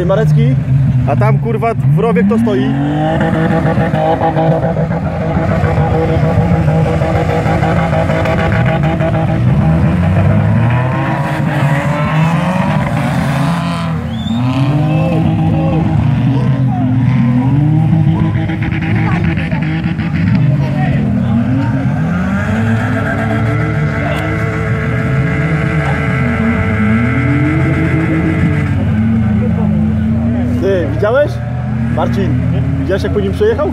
Marecki? A tam kurwa w rowie kto stoi? Widziałeś? Marcin, widziałeś jak po nim przejechał?